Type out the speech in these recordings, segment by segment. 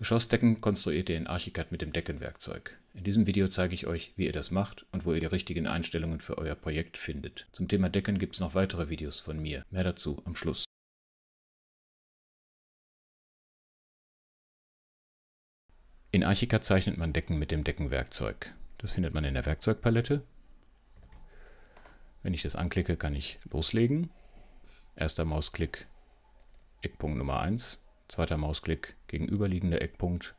Geschossdecken konstruiert ihr in Archicad mit dem Deckenwerkzeug. In diesem Video zeige ich euch, wie ihr das macht und wo ihr die richtigen Einstellungen für euer Projekt findet. Zum Thema Decken gibt es noch weitere Videos von mir. Mehr dazu am Schluss. In Archicad zeichnet man Decken mit dem Deckenwerkzeug. Das findet man in der Werkzeugpalette. Wenn ich das anklicke, kann ich loslegen. Erster Mausklick, Eckpunkt Nummer 1, Zweiter Mausklick, gegenüberliegender Eckpunkt.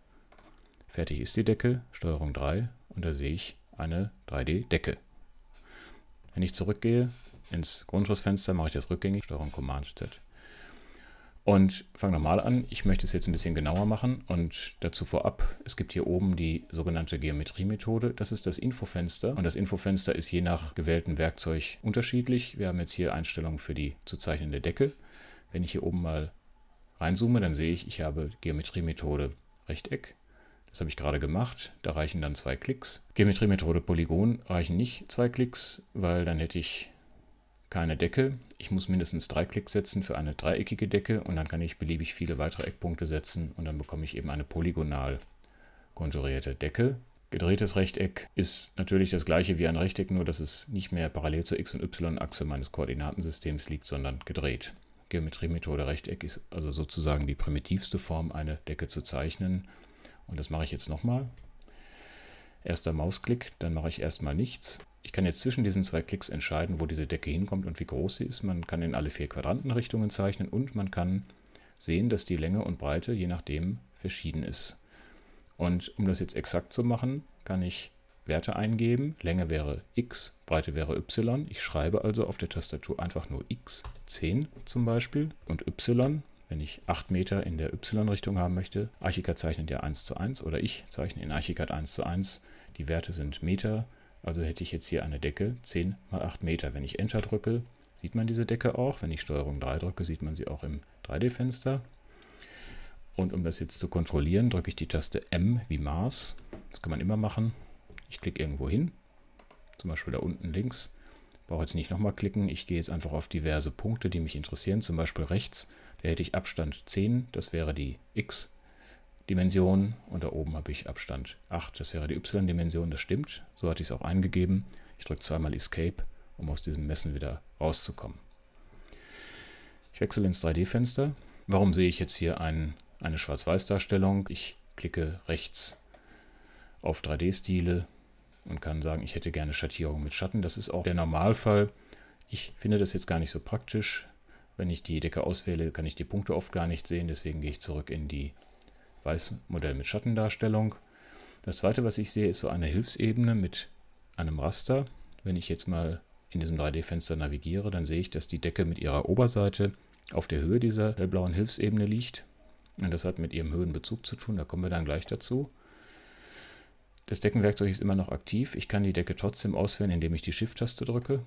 Fertig ist die Decke, Steuerung 3 und da sehe ich eine 3D-Decke. Wenn ich zurückgehe ins Grundrissfenster, mache ich das rückgängig, Steuerung Command Z. Und fange nochmal an. Ich möchte es jetzt ein bisschen genauer machen und dazu vorab, es gibt hier oben die sogenannte Geometriemethode. Das ist das Infofenster und das Infofenster ist je nach gewähltem Werkzeug unterschiedlich. Wir haben jetzt hier Einstellungen für die zu zeichnende Decke. Wenn ich hier oben mal reinzoome, dann sehe ich, ich habe Geometriemethode Rechteck. Das habe ich gerade gemacht. Da reichen dann zwei Klicks. Geometriemethode Polygon reichen nicht zwei Klicks, weil dann hätte ich keine Decke. Ich muss mindestens drei Klicks setzen für eine dreieckige Decke und dann kann ich beliebig viele weitere Eckpunkte setzen und dann bekomme ich eben eine polygonal konturierte Decke. Gedrehtes Rechteck ist natürlich das gleiche wie ein Rechteck, nur dass es nicht mehr parallel zur x- und y-Achse meines Koordinatensystems liegt, sondern gedreht. Geometriemethode Rechteck ist also sozusagen die primitivste Form, eine Decke zu zeichnen. Und das mache ich jetzt nochmal. Erster Mausklick, dann mache ich erstmal nichts. Ich kann jetzt zwischen diesen zwei Klicks entscheiden, wo diese Decke hinkommt und wie groß sie ist. Man kann in alle vier Quadrantenrichtungen zeichnen und man kann sehen, dass die Länge und Breite je nachdem verschieden ist. Und um das jetzt exakt zu machen, kann ich Werte eingeben. Länge wäre x, Breite wäre y. Ich schreibe also auf der Tastatur einfach nur x, 10 zum Beispiel, und y, wenn ich 8 Meter in der y-Richtung haben möchte. Archicad zeichnet ja 1 zu 1 oder ich zeichne in Archicad 1 zu 1. Die Werte sind Meter, also hätte ich jetzt hier eine Decke 10 mal 8 Meter. Wenn ich Enter drücke, sieht man diese Decke auch. Wenn ich Steuerung 3 drücke, sieht man sie auch im 3D-Fenster. Und um das jetzt zu kontrollieren, drücke ich die Taste M wie Maß. Das kann man immer machen. Ich klicke irgendwo hin, zum Beispiel da unten links. Brauche jetzt nicht nochmal klicken. Ich gehe jetzt einfach auf diverse Punkte, die mich interessieren. Zum Beispiel rechts, da hätte ich Abstand 10, das wäre die x-Dimension. Und da oben habe ich Abstand 8, das wäre die y-Dimension. Das stimmt, so hatte ich es auch eingegeben. Ich drücke zweimal Escape, um aus diesem Messen wieder rauszukommen. Ich wechsle ins 3D-Fenster. Warum sehe ich jetzt hier ein, eine Schwarz-Weiß-Darstellung? Ich klicke rechts auf 3D-Stile, und kann sagen, ich hätte gerne Schattierung mit Schatten. Das ist auch der Normalfall. Ich finde das jetzt gar nicht so praktisch. Wenn ich die Decke auswähle, kann ich die Punkte oft gar nicht sehen. Deswegen gehe ich zurück in die Weißmodell mit Schattendarstellung. Das zweite, was ich sehe, ist so eine Hilfsebene mit einem Raster. Wenn ich jetzt mal in diesem 3D-Fenster navigiere, dann sehe ich, dass die Decke mit ihrer Oberseite auf der Höhe dieser hellblauen Hilfsebene liegt. Und das hat mit ihrem Höhenbezug zu tun, da kommen wir dann gleich dazu. Das Deckenwerkzeug ist immer noch aktiv. Ich kann die Decke trotzdem auswählen, indem ich die Shift-Taste drücke.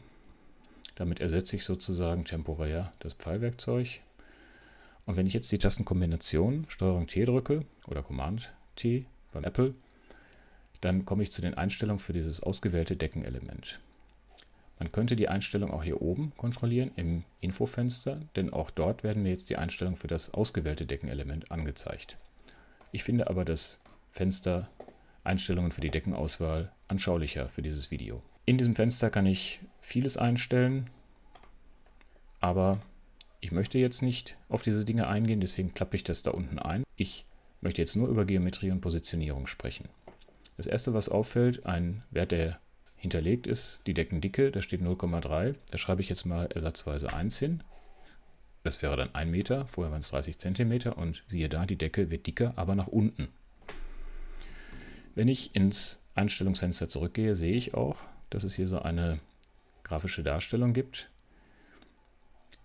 Damit ersetze ich sozusagen temporär das Pfeilwerkzeug. Und wenn ich jetzt die Tastenkombination STRG T drücke oder Command T beim Apple, dann komme ich zu den Einstellungen für dieses ausgewählte Deckenelement. Man könnte die Einstellung auch hier oben kontrollieren im Infofenster, denn auch dort werden mir jetzt die Einstellungen für das ausgewählte Deckenelement angezeigt. Ich finde aber das Fenster Einstellungen für die Deckenauswahl anschaulicher für dieses Video. In diesem Fenster kann ich vieles einstellen, aber ich möchte jetzt nicht auf diese Dinge eingehen, deswegen klappe ich das da unten ein. Ich möchte jetzt nur über Geometrie und Positionierung sprechen. Das erste, was auffällt, ein Wert, der hinterlegt ist, die Deckendicke, da steht 0,3. Da schreibe ich jetzt mal ersatzweise 1 hin. Das wäre dann 1 Meter, vorher waren es 30 Zentimeter und siehe da, die Decke wird dicker, aber nach unten. Wenn ich ins Einstellungsfenster zurückgehe, sehe ich auch, dass es hier so eine grafische Darstellung gibt.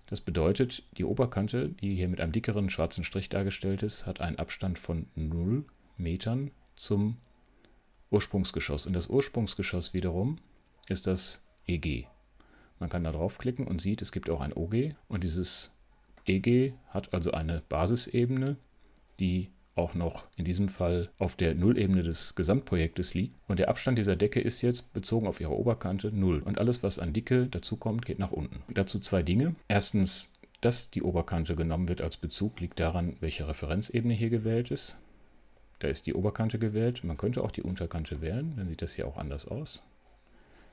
Das bedeutet, die Oberkante, die hier mit einem dickeren schwarzen Strich dargestellt ist, hat einen Abstand von 0 Metern zum Ursprungsgeschoss. Und das Ursprungsgeschoss wiederum ist das EG. Man kann da draufklicken und sieht, es gibt auch ein OG. Und dieses EG hat also eine Basisebene, die auch noch in diesem Fall auf der Nullebene des Gesamtprojektes liegt. Und der Abstand dieser Decke ist jetzt bezogen auf ihre Oberkante 0. Und alles, was an Dicke dazukommt, geht nach unten. Dazu zwei Dinge. Erstens, dass die Oberkante genommen wird als Bezug, liegt daran, welche Referenzebene hier gewählt ist. Da ist die Oberkante gewählt. Man könnte auch die Unterkante wählen, dann sieht das hier auch anders aus.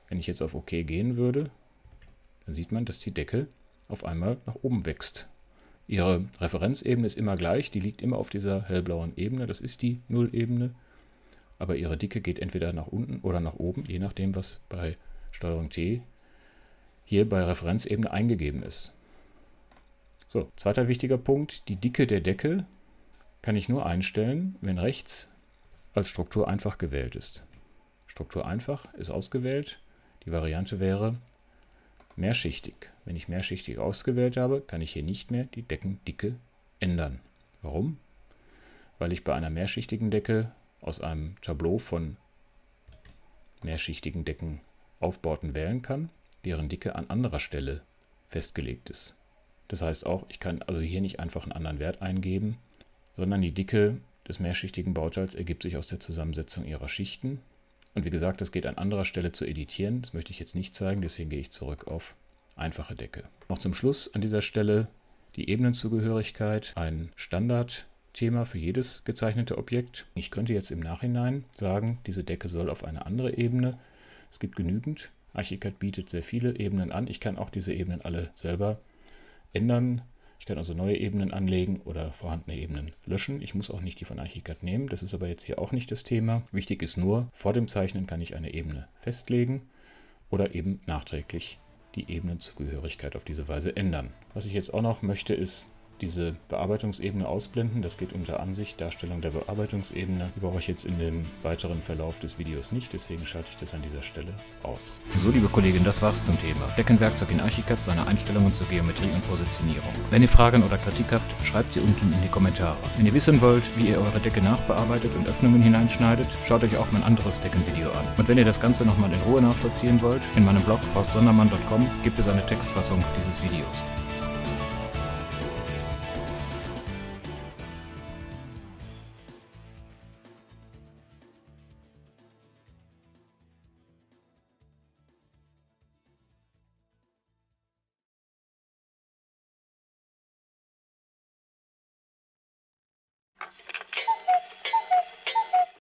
Wenn ich jetzt auf OK gehen würde, dann sieht man, dass die Decke auf einmal nach oben wächst. Ihre Referenzebene ist immer gleich, die liegt immer auf dieser hellblauen Ebene, das ist die Nullebene, aber ihre Dicke geht entweder nach unten oder nach oben, je nachdem, was bei STRG T hier bei Referenzebene eingegeben ist. So, zweiter wichtiger Punkt, die Dicke der Decke kann ich nur einstellen, wenn rechts als Struktur einfach gewählt ist. Struktur einfach ist ausgewählt. Die Variante wäre mehrschichtig. Wenn ich mehrschichtig ausgewählt habe, kann ich hier nicht mehr die Deckendicke ändern. Warum? Weil ich bei einer mehrschichtigen Decke aus einem Tableau von mehrschichtigen Decken Aufbauten wählen kann, deren Dicke an anderer Stelle festgelegt ist. Das heißt auch, ich kann also hier nicht einfach einen anderen Wert eingeben, sondern die Dicke des mehrschichtigen Bauteils ergibt sich aus der Zusammensetzung ihrer Schichten. Und wie gesagt, das geht an anderer Stelle zu editieren. Das möchte ich jetzt nicht zeigen, deswegen gehe ich zurück auf einfache Decke. Noch zum Schluss an dieser Stelle die Ebenenzugehörigkeit, ein Standardthema für jedes gezeichnete Objekt. Ich könnte jetzt im Nachhinein sagen, diese Decke soll auf eine andere Ebene. Es gibt genügend. Archicad bietet sehr viele Ebenen an. Ich kann auch diese Ebenen alle selber ändern. Ich kann also neue Ebenen anlegen oder vorhandene Ebenen löschen. Ich muss auch nicht die von Archicad nehmen. Das ist aber jetzt hier auch nicht das Thema. Wichtig ist nur, vor dem Zeichnen kann ich eine Ebene festlegen oder eben nachträglich die Ebenenzugehörigkeit auf diese Weise ändern. Was ich jetzt auch noch möchte, ist diese Bearbeitungsebene ausblenden. Das geht unter Ansicht, Darstellung der Bearbeitungsebene. Die brauche ich jetzt in dem weiteren Verlauf des Videos nicht, deswegen schalte ich das an dieser Stelle aus. So, liebe Kollegin, das war's zum Thema. Deckenwerkzeug in Archicad, seine Einstellungen zur Geometrie und Positionierung. Wenn ihr Fragen oder Kritik habt, schreibt sie unten in die Kommentare. Wenn ihr wissen wollt, wie ihr eure Decke nachbearbeitet und Öffnungen hineinschneidet, schaut euch auch mein anderes Deckenvideo an. Und wenn ihr das Ganze nochmal in Ruhe nachvollziehen wollt, in meinem Blog postsondermann.com gibt es eine Textfassung dieses Videos.